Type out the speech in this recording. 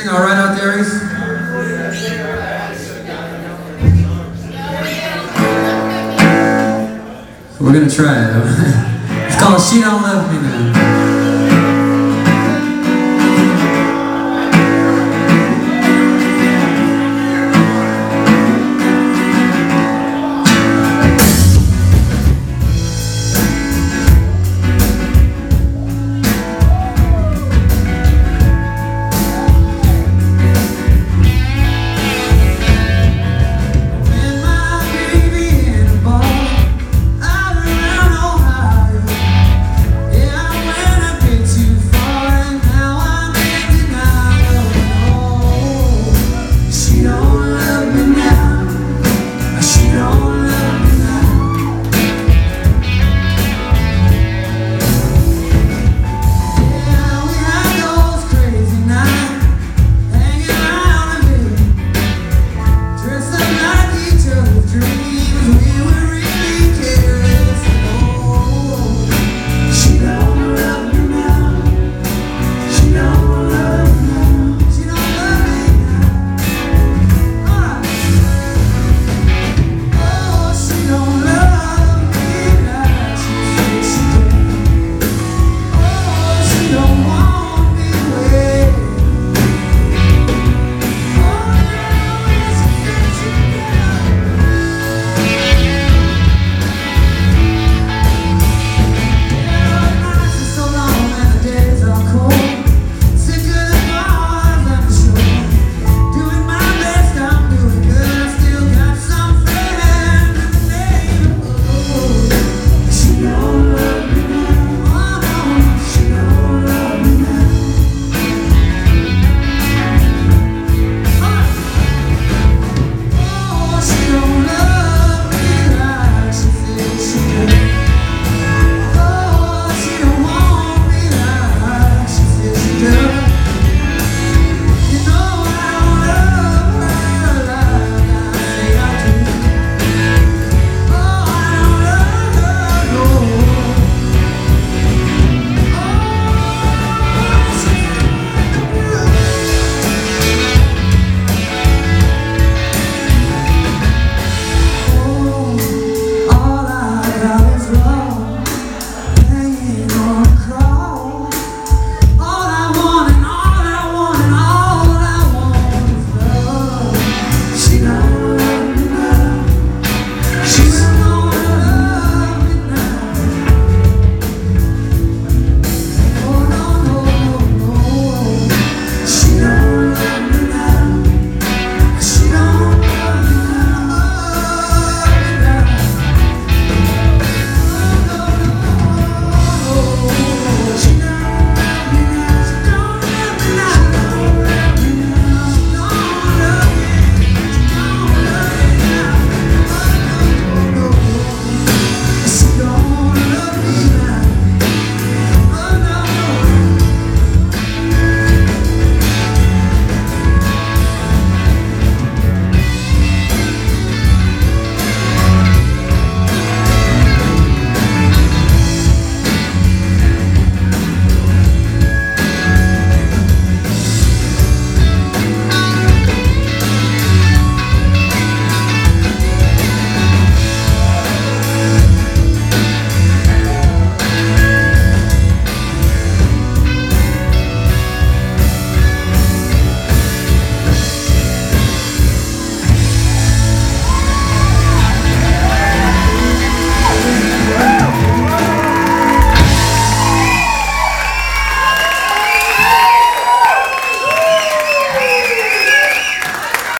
Sing all right out there, We're gonna try it. It's called She Don't Love Me Now.